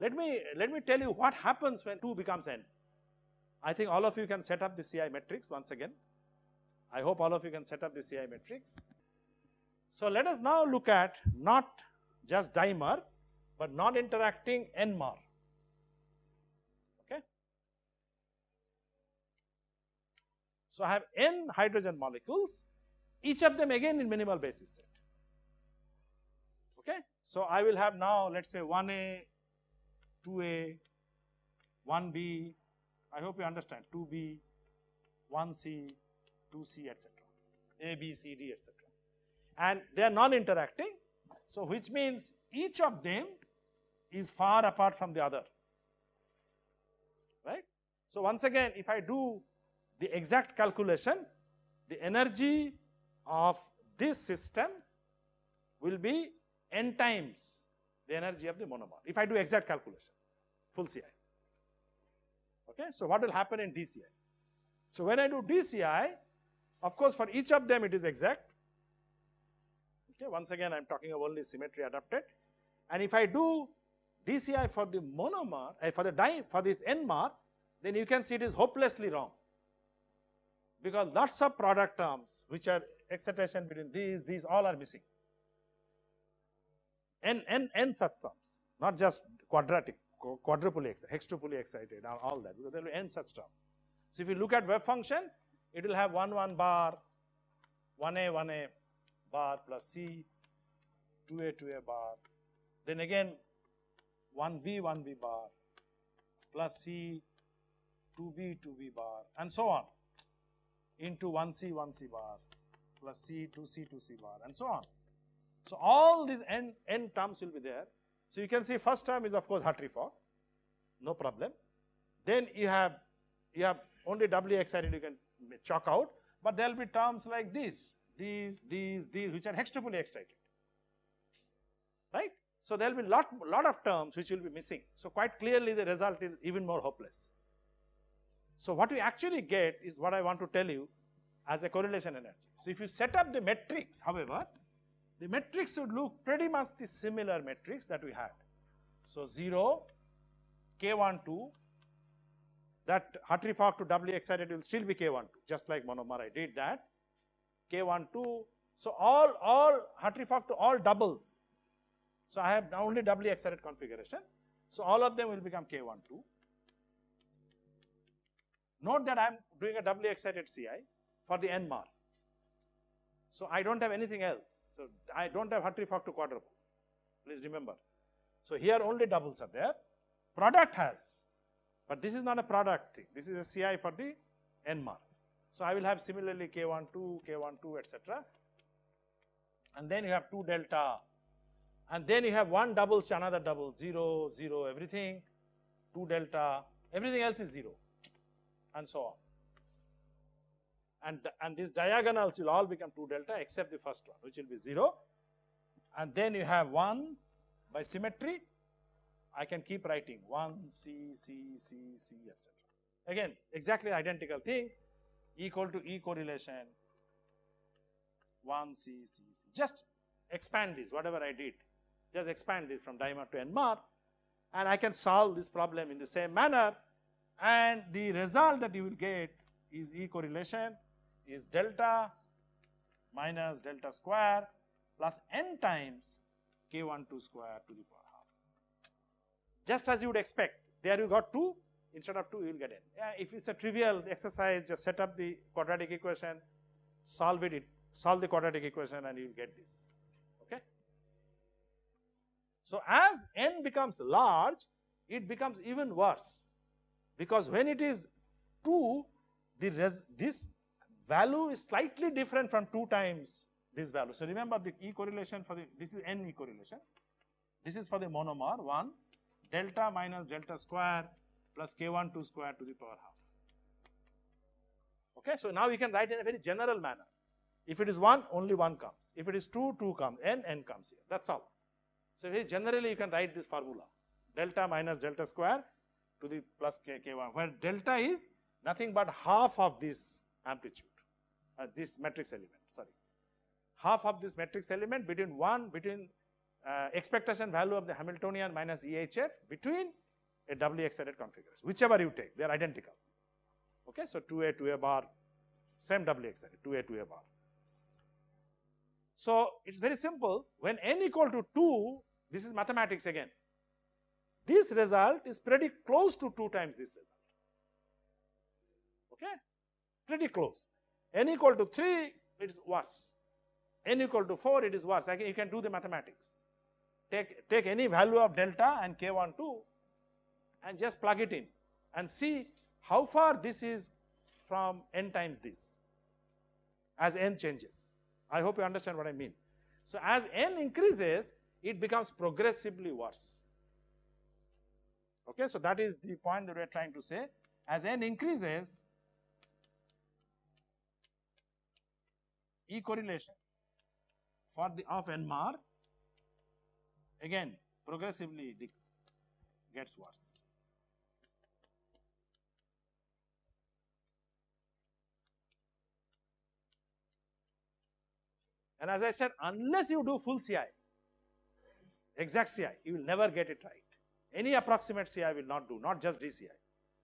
Let me, let me tell you what happens when 2 becomes n. I think all of you can set up the CI matrix once again. I hope all of you can set up the CI matrix. So let us now look at not just dimer, but non-interacting n-mer. Okay. So I have n hydrogen molecules, each of them again in minimal basis set. Okay. So I will have now let us say 1A, 2A, 1B, I hope you understand 2B, 1C, 2C etc. A, B, C, D etc. And they are non-interacting. So which means each of them is far apart from the other, right. So once again if I do the exact calculation, the energy of this system will be n times the energy of the monomer if I do exact calculation full CI. Okay. So what will happen in DCI? So when I do DCI of course for each of them it is exact okay once again I am talking of only symmetry adapted and if I do DCI for the monomer uh, for the di for this n-mer then you can see it is hopelessly wrong. Because lots of product terms which are excitation between these these all are missing. N n n such terms not just quadratic quadruply excited hextuply excited all that because there will be n such term. So if you look at wave function it will have 1 1 bar 1a 1a bar plus c 2a 2a bar. Then again 1b 1b bar plus c 2b 2b bar and so on into 1c 1c bar plus c 2c 2c bar and so on. So all these n, n terms will be there. So you can see first term is of course Hartree-Fock, no problem. Then you have you have only doubly excited you can chalk out, but there will be terms like this, these, these, these which are hextuply excited. So there will be lot, lot of terms which will be missing. So quite clearly the result is even more hopeless. So what we actually get is what I want to tell you as a correlation energy. So if you set up the matrix however, the matrix would look pretty much the similar matrix that we had. So 0, K12, that Hartree-Fock to doubly excited will still be K12 just like monomer I did that, K12, so all, all Hartree-Fock to all doubles. So I have only doubly excited configuration. So all of them will become K12. Note that I am doing a doubly excited CI for the n-mer. So I don't have anything else. So I don't have Hartree-Fock to quadruples. Please remember. So here only doubles are there. Product has, but this is not a product thing. This is a CI for the n-mer. So I will have similarly K12, K12, etc. And then you have 2 delta, and then you have one doubles, to another double, 0, 0, everything, 2 delta, everything else is 0, and so on. And, and these diagonals will all become 2 delta except the first one, which will be 0. And then you have 1 by symmetry, I can keep writing 1, C, C, C, C, etc. Again, exactly identical thing, equal to E correlation 1 C C C. Just expand this, whatever I did, just expand this from dimer to n-mer and I can solve this problem in the same manner and the result that you will get is E correlation is delta minus delta square plus n times k12 square to the power half. Just as you would expect, there you got 2, instead of 2 you will get n. Yeah, if it is a trivial exercise, just set up the quadratic equation, solve it, solve the quadratic equation and you will get this. So as n becomes large, it becomes even worse because when it is 2, the res, this value is slightly different from 2 times this value. So remember the E correlation for the, this is N E correlation, this is for the monomer 1 delta minus delta square plus k1 2 square to the power half. Okay, so now we can write in a very general manner. If it is 1, only 1 comes. If it is 2, 2 comes, n, n comes here. That's all. So, generally you can write this formula. Delta minus delta square to the plus k k1 where delta is nothing but half of this amplitude uh, this matrix element sorry. Half of this matrix element between 1 between uh, expectation value of the Hamiltonian minus EHF between a doubly excited configuration whichever you take they are identical. Okay so 2a 2a bar same doubly excited 2a 2a bar. So it's very simple. When n equal to 2 this is mathematics again. This result is pretty close to 2 times this result. Okay? Pretty close. N equal to 3 it is worse. N equal to 4 it is worse. Again you can do the mathematics. Take take any value of delta and k12 and just plug it in and see how far this is from n times this as n changes. I hope you understand what i mean. So as n increases it becomes progressively worse okay so that is the point that we are trying to say as n increases e correlation for the of n-mer again progressively gets worse. And as I said, unless you do full CI, exact CI, you will never get it right. Any approximate CI will not do, not just DCI.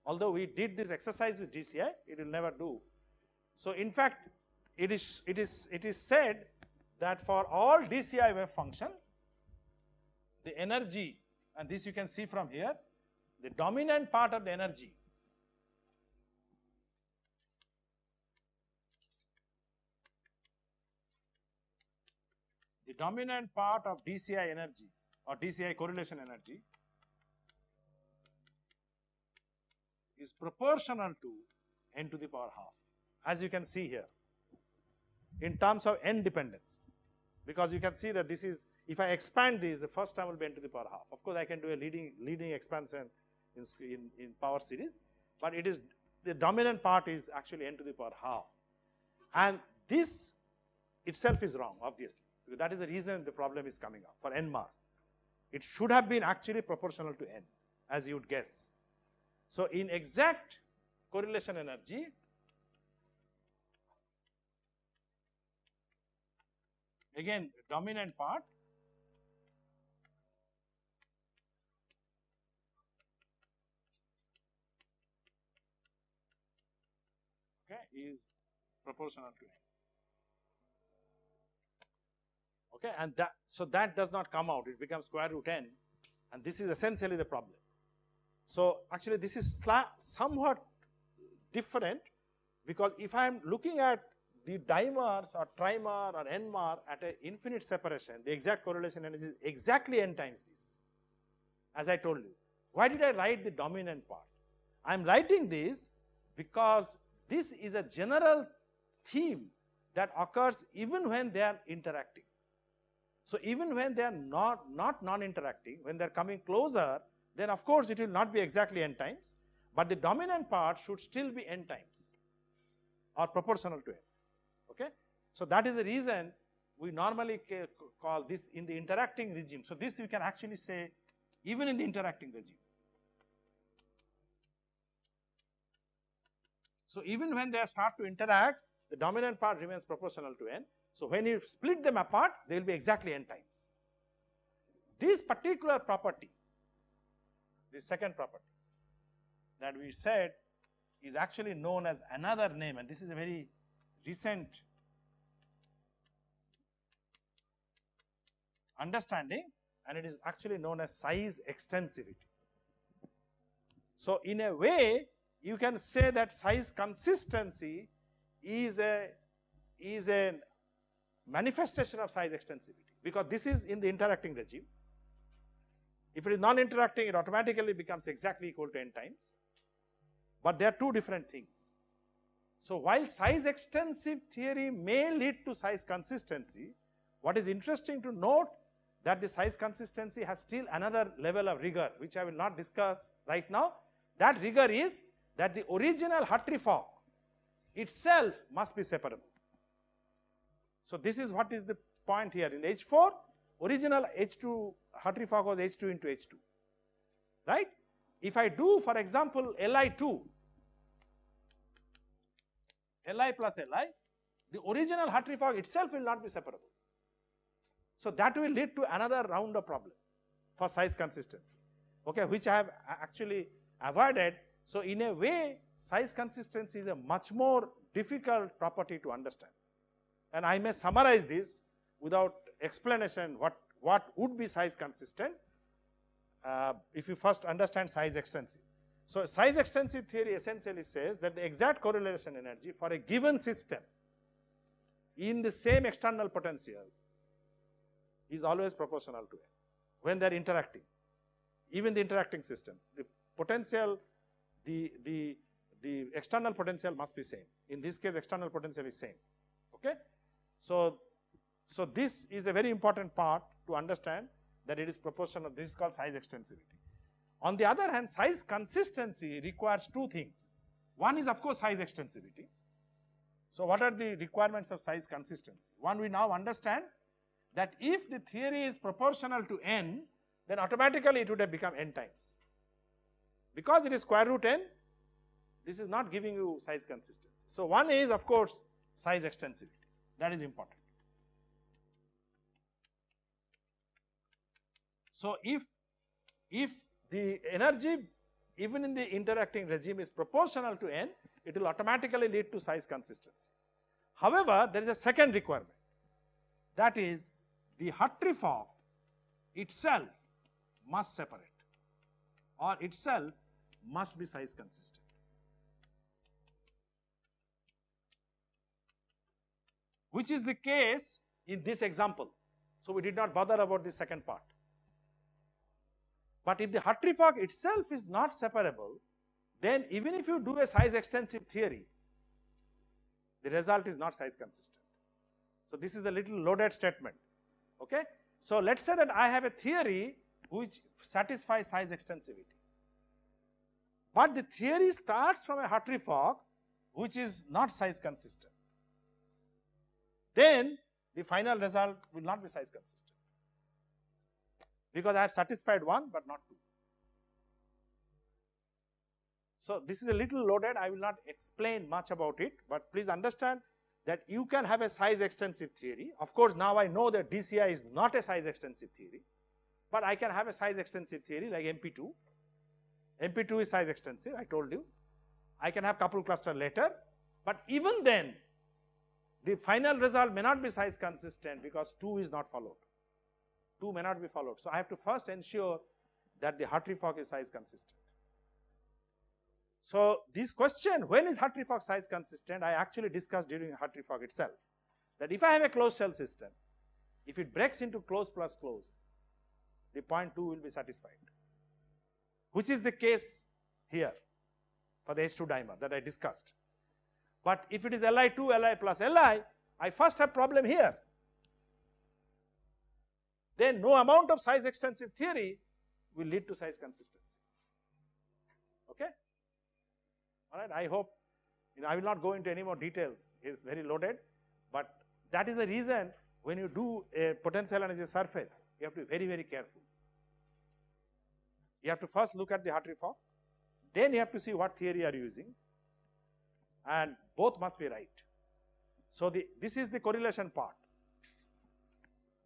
Although we did this exercise with DCI, it will never do. So in fact, it is, it is, it is said that for all DCI wave function, the energy, and this you can see from here, the dominant part of the energy the dominant part of DCI energy or DCI correlation energy is proportional to n to the power half. As you can see here in terms of n dependence because you can see that this is if I expand this the first term will be n to the power half. Of course I can do a leading leading expansion in, in, in power series but it is the dominant part is actually n to the power half. And this itself is wrong obviously. That is the reason the problem is coming up for n-mer. It should have been actually proportional to n as you would guess. So in exact correlation energy again dominant part okay is proportional to n okay and that so that does not come out it becomes square root n and this is essentially the problem so actually this is somewhat different because if i am looking at the dimers or trimer or n-mer at an infinite separation, the exact correlation energy is exactly n times this, as I told you. Why did I write the dominant part? I am writing this because this is a general theme that occurs even when they are interacting. So even when they are not, not non-interacting, when they are coming closer, then of course it will not be exactly n times, but the dominant part should still be n times or proportional to n. Okay? So that is the reason we normally call this in the interacting regime. So this you can actually say even in the interacting regime. So even when they start to interact, the dominant part remains proportional to n. So when you split them apart, they will be exactly n times. This particular property, the second property that we said is actually known as another name and this is a very recent understanding and it is actually known as size extensivity. So in a way you can say that size consistency is a is a manifestation of size extensivity because this is in the interacting regime. If it is non-interacting it automatically becomes exactly equal to n times but they are two different things. So while size extensive theory may lead to size consistency, what is interesting to note that the size consistency has still another level of rigor which I will not discuss right now. That rigor is that the original Hartree Fock itself must be separable. So this is what is the point here in H4 original H2 Hartree-Fock was H2 into H2, right? If I do, for example, Li2, Li plus Li, the original Hartree-Fock itself will not be separable. So that will lead to another round of problem for size consistency, okay, which I have actually avoided. So in a way, size consistency is a much more difficult property to understand. And I may summarize this without explanation what, what would be size consistent uh, if you first understand size extensive. So size extensive theory essentially says that the exact correlation energy for a given system in the same external potential is always proportional to when they are interacting. Even the interacting system, the potential, the, the, the external potential must be same. In this case, external potential is same. Okay? So, so this is a very important part to understand that it is proportional. This is called size extensivity. On the other hand, size consistency requires two things. One is of course size extensivity. So what are the requirements of size consistency? One, we now understand that if the theory is proportional to n, then automatically it would have become n times. Because it is square root n, this is not giving you size consistency. So one is of course size extensivity, that is important. So if, if the energy even in the interacting regime is proportional to n, it will automatically lead to size consistency. However, there is a second requirement that is the Hartree-Fock itself must separate or itself must be size consistent. Which is the case in this example. So, we did not bother about the second part. But if the Hartree-Fock itself is not separable, then even if you do a size extensive theory, the result is not size consistent. So, this is a little loaded statement. Okay? So, let us say that I have a theory which satisfies size extensivity. But the theory starts from a Hartree-Fock which is not size consistent. Then the final result will not be size consistent because I have satisfied one but not two. So, this is a little loaded, I will not explain much about it, but please understand that you can have a size extensive theory. Of course, now I know that DCI is not a size extensive theory, but I can have a size extensive theory like MP2. MP2 is size extensive, I told you. I can have couple cluster later, but even then, the final result may not be size consistent because 2 is not followed. 2 may not be followed. So, I have to first ensure that the Hartree-Fock is size consistent. So, this question, when is Hartree-Fock size consistent, I actually discussed during Hartree-Fock itself. That if I have a closed shell system, if it breaks into closed plus closed, the point 2 will be satisfied, which is the case here for the H2 dimer that I discussed. But if it is Li2, Li plus Li, I first have problem here. Then no amount of size extensive theory will lead to size consistency. Okay? Alright, I hope, you know, I will not go into any more details, it is very loaded, but that is the reason when you do a potential energy surface, you have to be very, very careful. You have to first look at the Hartree-Fock, then you have to see what theory you are using, and both must be right. So, the, this is the correlation part.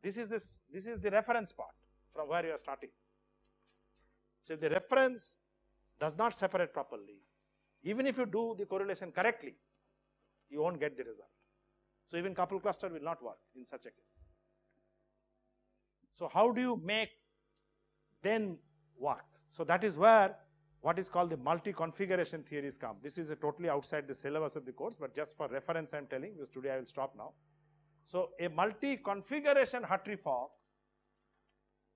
This is this, this is the reference part from where you are starting. So, if the reference does not separate properly, even if you do the correlation correctly, you won't get the result. So even couple cluster will not work in such a case. So how do you make then work? So that is where what is called the multi-configuration theories come. This is a totally outside the syllabus of the course, but just for reference I am telling, because today I will stop now. So a multi-configuration Hartree-Fock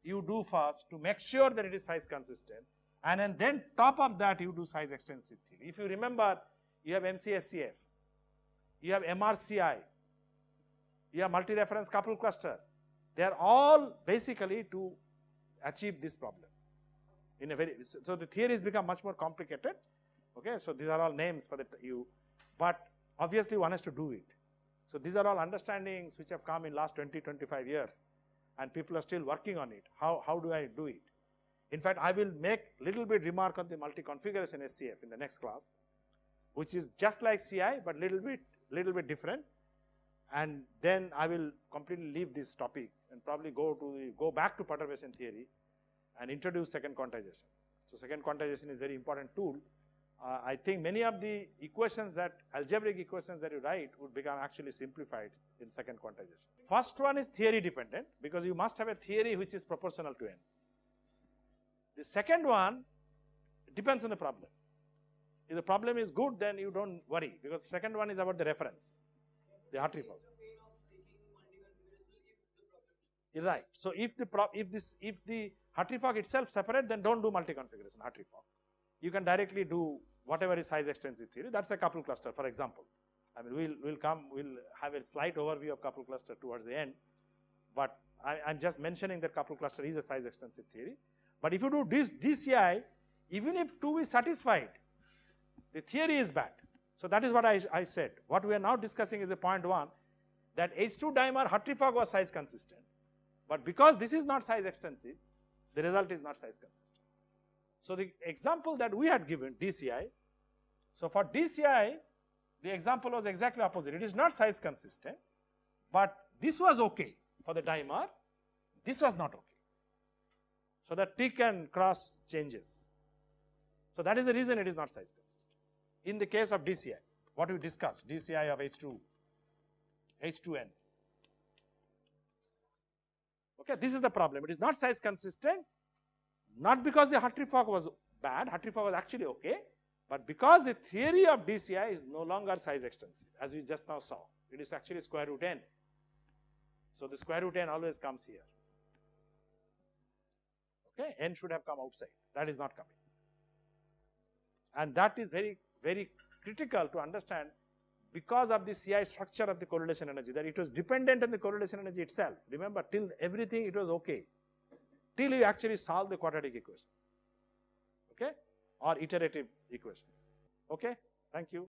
you do first to make sure that it is size consistent and then top of that you do size extensive theory. If you remember, you have MCSCF, you have MRCI, you have multi-reference couple cluster. They are all basically to achieve this problem in a very, so the theories become much more complicated, okay. So these are all names for the you, but obviously one has to do it. So these are all understandings which have come in last 20, 25 years and people are still working on it. How, how do I do it? In fact, I will make little bit remark on the multi-configuration SCF in the next class, which is just like CI but little bit little bit different. And then I will completely leave this topic and probably go to the, go back to perturbation theory and introduce second quantization. So second quantization is very important tool. Uh, I think many of the equations that algebraic equations that you write would become actually simplified in second quantization. First one is theory dependent because you must have a theory which is proportional to n. The second one depends on the problem. If the problem is good, then you don't worry because second one is about the reference, the Hartree-Fock. Right. So if the if this if the Hartree-Fock itself separate, then don't do multi-configuration Hartree-Fock. You can directly do whatever is size extensive theory. That's a couple cluster, for example. I mean, we'll we'll come we'll have a slight overview of couple cluster towards the end, but I, am just mentioning that couple cluster is a size extensive theory. But if you do this DCI, even if 2 is satisfied, the theory is bad. So that is what I, I said. What we are now discussing is the point 1 that H2 dimer Hartree-Fock was size consistent. But because this is not size extensive, the result is not size consistent. So the example that we had given DCI, so for DCI, the example was exactly opposite. It is not size consistent, but this was okay for the dimer, this was not okay. So the tick and cross changes. So that is the reason it is not size consistent. In the case of DCI, what we discussed, DCI of H2, H2N. Okay, this is the problem. It is not size consistent, not because the Hartree-Fock was bad, Hartree-Fock was actually okay, but because the theory of DCI is no longer size extensive, as we just now saw. It is actually square root n. So the square root n always comes here. Okay, n should have come outside. That is not coming. And that is very, very critical to understand because of the CI structure of the correlation energy that it was dependent on the correlation energy itself. Remember, till everything it was okay, till you actually solve the quadratic equation, okay, or iterative equations. Okay, thank you.